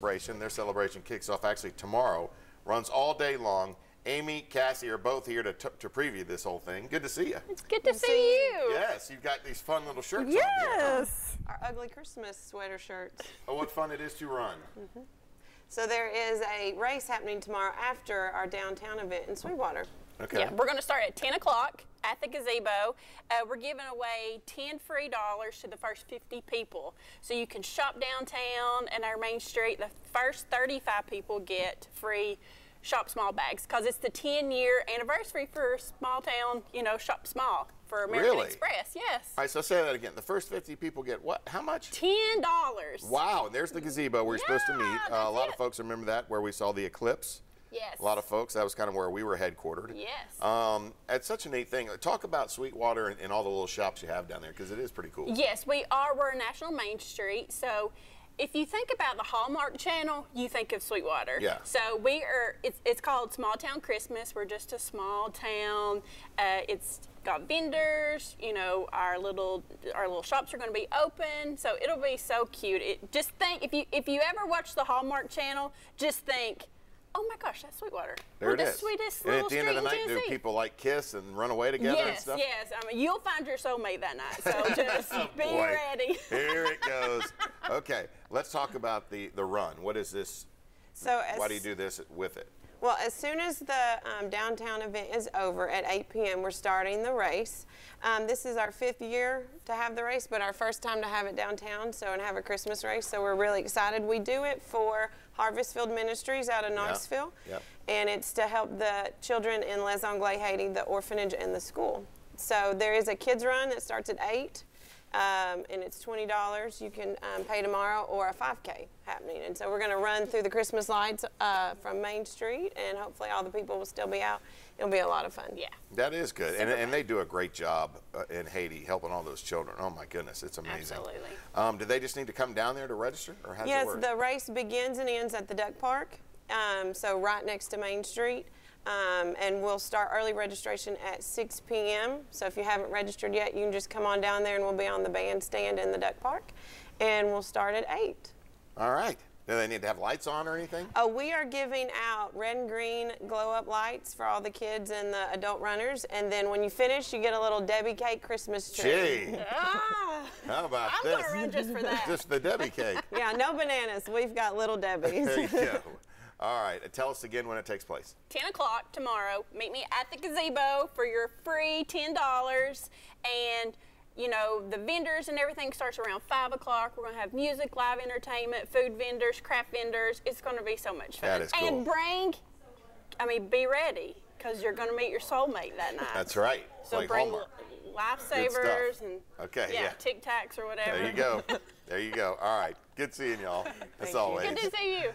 celebration. Their celebration kicks off actually tomorrow, runs all day long. Amy, Cassie are both here to, t- to preview this whole thing. Good to see you. It's good to see you. Yes, you've got these fun little shirts on Yes. Our ugly Christmas sweater shirts. Oh, what fun it is to run. Mm-hmm. So there is a race happening tomorrow after our downtown event in Sweetwater. Okay. Yeah, we're going to start at 10 o'clock at the gazebo. Uh, we're giving away 10 free dollars to the first 50 people. So you can shop downtown and our main street. The first 35 people get free shop small bags because it's the 10 year anniversary for small town, you know, shop small for American Really? Express. Yes. All right, so say that again. The first 50 people get what? How much? $10. Wow, and there's the gazebo where you're supposed to meet. Uh, a lot of folks remember that where we saw the eclipse. Yes. A lot of folks, that was kind of where we were headquartered. Yes. Um, it's such a neat thing. Talk about Sweetwater and, and all the little shops you have down there because it is pretty cool. Yes, we are. We're a national main street. So if you think about the Hallmark Channel, you think of Sweetwater. Yeah. So we are. It's, it's called Small Town Christmas. We're just a small town. Uh, it's got vendors. You know, our little our little shops are going to be open. So it'll be so cute. It, just think if you if you ever watch the Hallmark Channel, just think. Oh my gosh, that's Sweetwater. There We're it the is. sweetest and little at the end of the night, do people like kiss and run away together and Yes, stuff? yes. yes. I mean, you'll find your soulmate that night. So just be Boy, ready. Here it goes. Okay, let's talk about the the run. What is this? So as, Why do you do this with it? Well, as soon as the um, downtown event is over at 8 p.m., we're starting the race. Um, this is our fifth year to have the race, but our first time to have it downtown, so and have a Christmas race. So we're really excited. We do it for Harvest Field Ministries out of Knoxville, Yep. and it's to help the children in Les Anglais, Haiti, the orphanage, and the school. So there is a kids run that starts at 8. Um, and it's twenty dollars. You can um, pay tomorrow or a 5K happening. And so we're going to run through the Christmas lights uh, from Main Street, and hopefully all the people will still be out. It'll be a lot of fun. Yeah. That is good, and, and they do a great job uh, in Haiti helping all those children. Oh my goodness, it's amazing. Absolutely. Um, do they just need to come down there to register, or how does Yes, it work? the race begins and ends at the Duck Park, um, so right next to Main Street. Um, and we'll start early registration at 6 p.m. So if you haven't registered yet, you can just come on down there and we'll be on the bandstand in the Duck Park. And we'll start at 8. all right. Do they need to have lights on or anything? Oh, we are giving out red and green glow up lights for all the kids and the adult runners. And then when you finish, you get a little Debbie cake Christmas tree. Gee, Ah, how about I'm this? going to run just for that. Just the Debbie cake. Yeah, no bananas. We've got little Debbie's. there you go. All right, tell us again when it takes place. 10 o'clock tomorrow. Meet me at the gazebo for your free $10. And, you know, the vendors and everything starts around 5 o'clock. We're going to have music, live entertainment, food vendors, craft vendors. It's going to be so much fun. That is cool. And bring, I mean, be ready because you're going to meet your soulmate that night. That's right. So like bring Hallmark. lifesavers and Okay, yeah, yeah. Tic Tacs or whatever. There you go. There you go. All right. Good seeing y'all. As you. always. Good to see you.